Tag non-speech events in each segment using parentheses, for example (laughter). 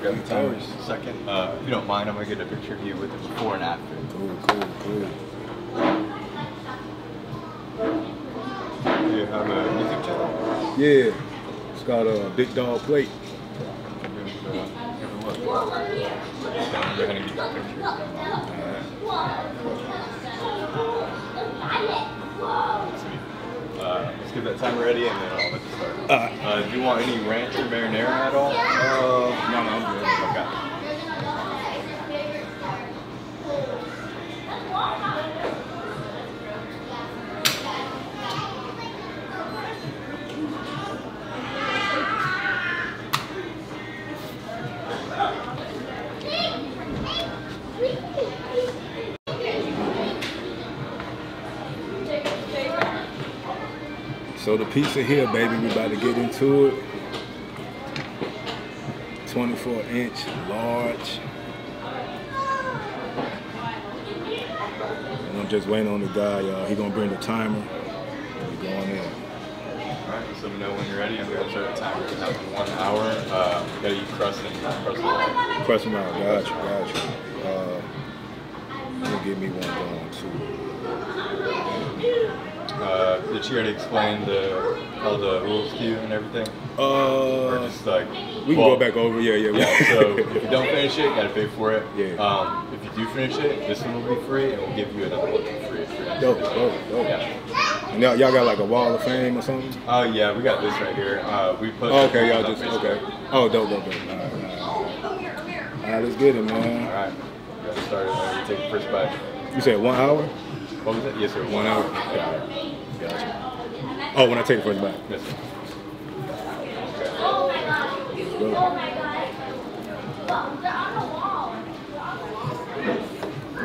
grab the timer a second. Uh, if you don't mind, I'm gonna get a picture of you with the before and after. Cool, cool, cool. Do you have a YouTube channel? Yeah, it's got a big dog plate. Give get that picture. Sweet. Uh, let's get that timer ready and then I'll let you start. Alright. Uh, do you want any ranch or marinara at all? Uh, no, no, I'm good. Okay. The pizza here, baby, we about to get into it. 24 inch, large. And I'm just waiting on the guy, y'all. He gonna bring the timer. We going in. Alright, so let me know when you're ready. I'm gonna start the timer. We have one hour. Uh, we gotta eat crust and crust alive. Question out, gotcha, gotcha. got you. Uh, give me one going too. Uh, did she already explain the all the rules to you and everything? Or Uh, just like we can well, go back over. Yeah, yeah. Yeah. So if you don't finish it, you gotta pay for it. Yeah. Um, if you do finish it, this one will be free, and we'll give you another one for free. you're Dope, dope, dope. Yeah. And y'all, got like a wall of fame or something? Oh yeah, we got this right here. Uh, we put. Oh, okay, y'all just Facebook. okay. Oh, dope, dope, dope. All right, all right. All right, let's get it, man. All right, Got to start it. Uh, take the first bite. You said one hour? What was it? Yes, sir. One hour. Gotcha. Oh, when I take it for the first bite. Yes, sir.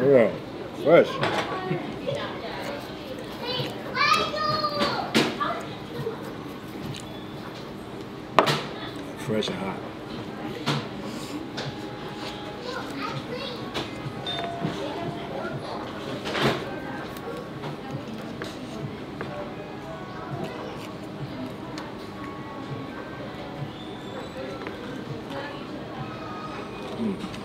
Yeah, fresh. Fresh and hot. Yeah,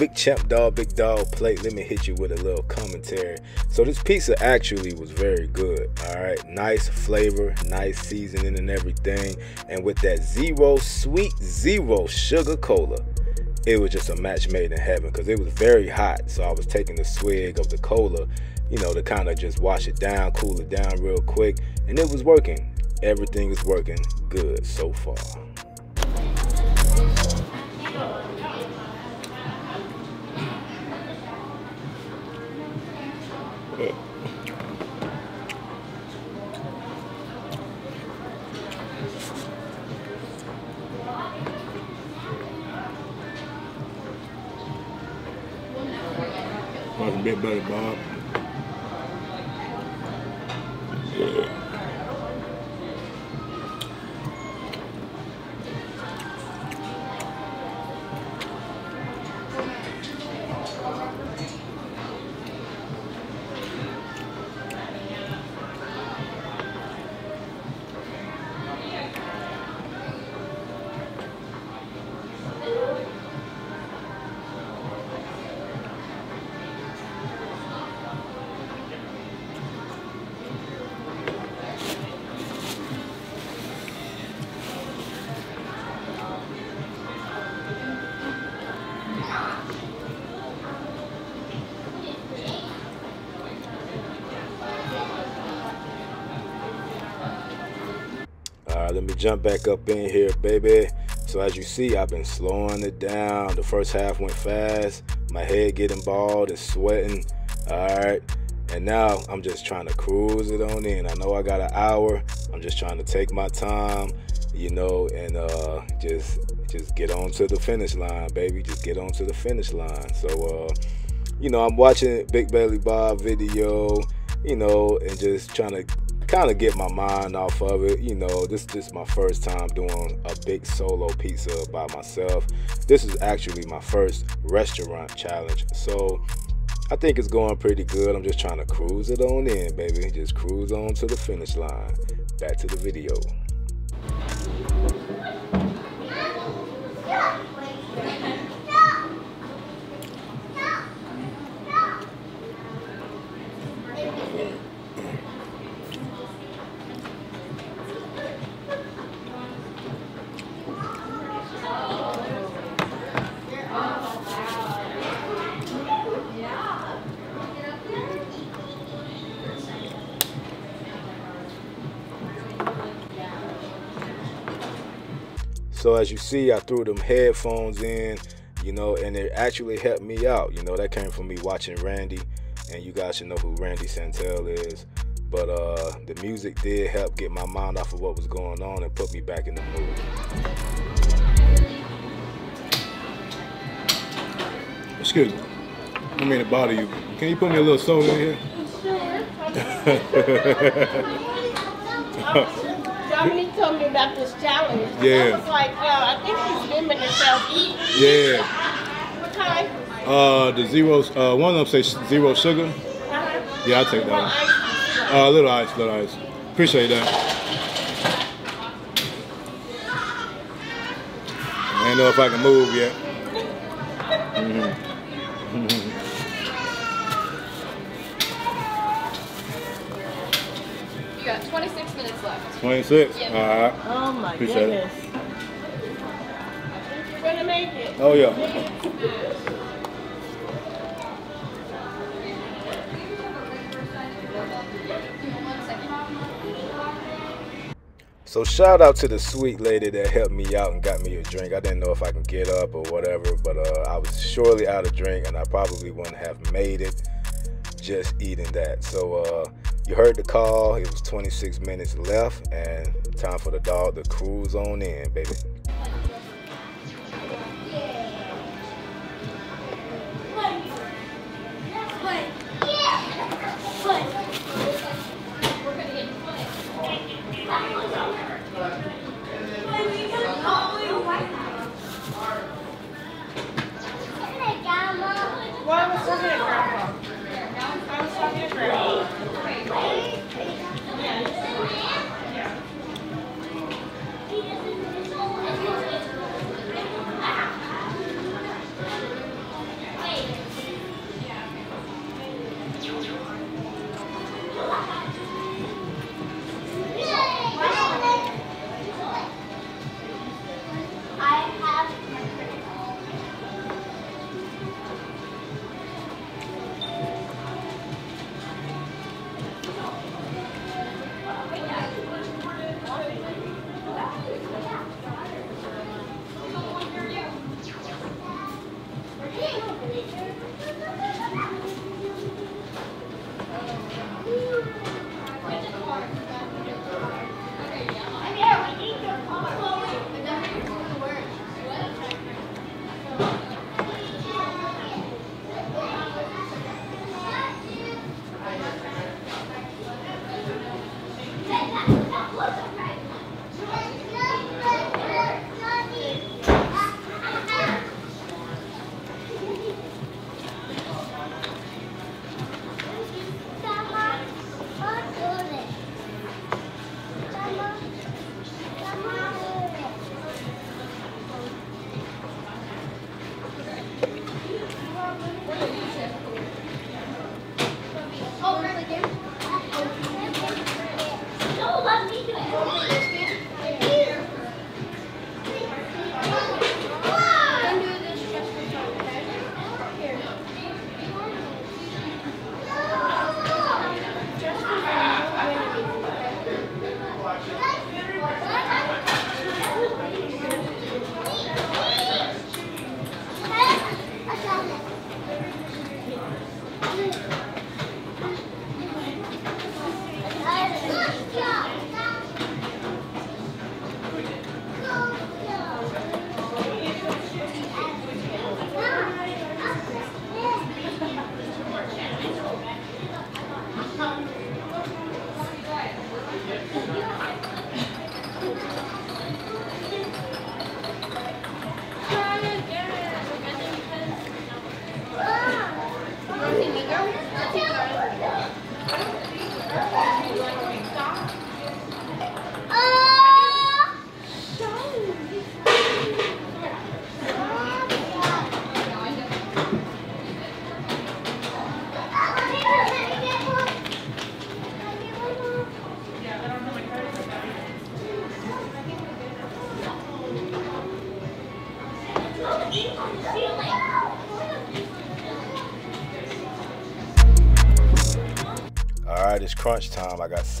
big champ dog, big dog plate. Let me hit you with a little commentary. So this pizza actually was very good. All right, nice flavor, nice seasoning and everything. And with that zero sweet, zero sugar cola, it was just a match made in heaven because it was very hot. So I was taking a swig of the cola, you know, to kind of just wash it down, cool it down real quick, and it was working. Everything is working good so far. Fucking bit better, Bob. Jump back up in here, baby. So as you see, I've been slowing it down. The first half went fast. My head getting bald and sweating. All right. And now I'm just trying to cruise it on in. I know I got an hour. I'm just trying to take my time, you know, and uh, just just get on to the finish line, baby. Just get on to the finish line. So, uh, you know, I'm watching Big Belly Bob video, you know, and just trying to kind of get my mind off of it. You know, this, this is my first time doing a big solo pizza by myself. This is actually my first restaurant challenge. So I think it's going pretty good. I'm just trying to cruise it on in, baby. Just cruise on to the finish line. Back to the video. So as you see, I threw them headphones in, you know, and it actually helped me out. You know, that came from me watching Randy, and you guys should know who Randy Santel is. But uh, the music did help get my mind off of what was going on and put me back in the mood. Excuse me. I don't mean to bother you. Can you put me a little soda in here? Dominique told me about this challenge. Yeah. I was like, uh, I think he's filming himself eat. Yeah. What kind? Uh, the zero, uh, one of them say zero sugar. Uh-huh. Yeah, I'll take that one. I, Uh, little ice, little ice. Appreciate that. I don't know if I can move yet. 26. Yeah. All right. oh my Appreciate goodness. You're gonna make it. Oh yeah. So shout out to the sweet lady that helped me out and got me a drink. I didn't know if I can get up or whatever, but uh, I was surely out of drink and I probably wouldn't have made it just eating that. So uh, you heard the call. It was 26 minutes left and time for the dog to cruise on in, baby.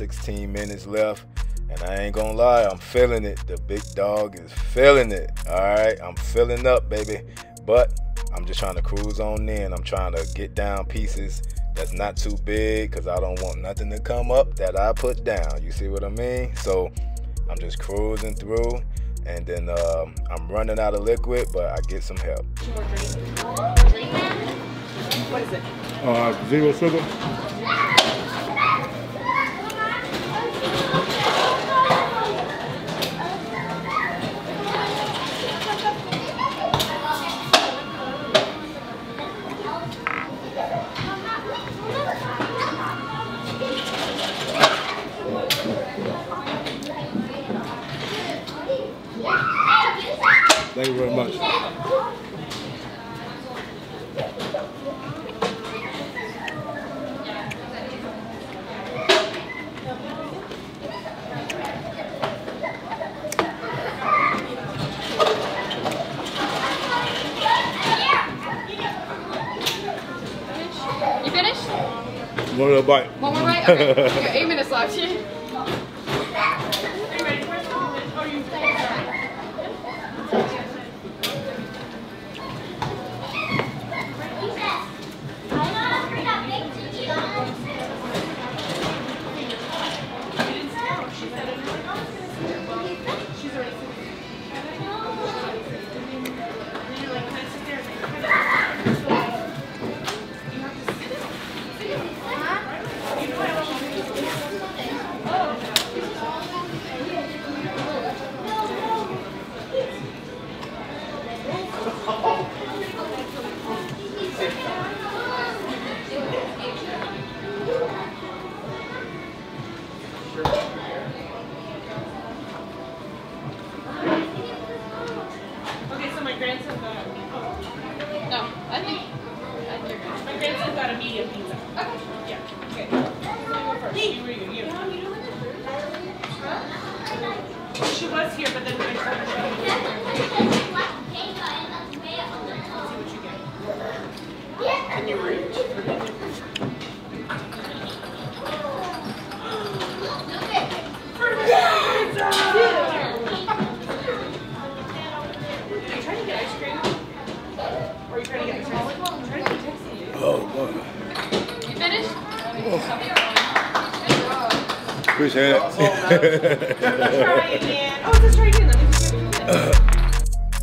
16 minutes left. And I ain't gonna lie, I'm feeling it. The big dog is feeling it. All right, I'm filling up, baby. But I'm just trying to cruise on in. I'm trying to get down pieces that's not too big because I don't want nothing to come up that I put down. You see what I mean? So I'm just cruising through. And then um, I'm running out of liquid, but I get some help. What is it? Uh, zero sugar. One little bite. One more bite? Okay. You eight minutes left. (laughs) Okay, get (laughs) it.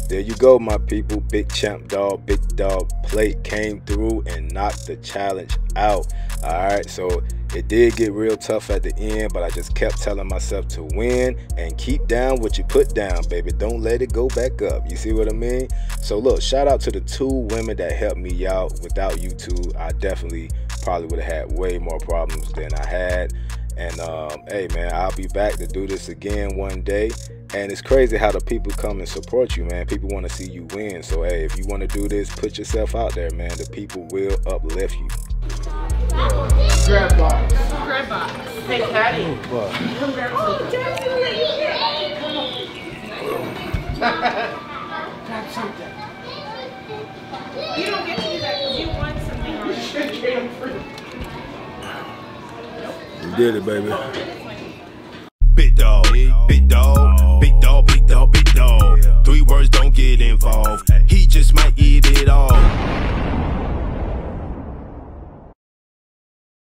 There you go, my people. Big champ dog, big dog plate came through and knocked the challenge out. All right, so it did get real tough at the end, but I just kept telling myself to win and keep down what you put down, baby. Don't let it go back up. You see what I mean? So, look, shout out to the two women that helped me out. Without you two, I definitely probably would have had way more problems than I had. And um, hey, man, I'll be back to do this again one day. And it's crazy how the people come and support you, man. People want to see you win. So, hey, if you want to do this, put yourself out there, man. The people will uplift you. Grab box. Grab box. Hey, Patty. Come grab something. grab something. You don't get to do that because you want something on it. You did it, baby. Big dog, big dog, big dog, big dog, big dog. Three words don't get involved. He just might eat it all.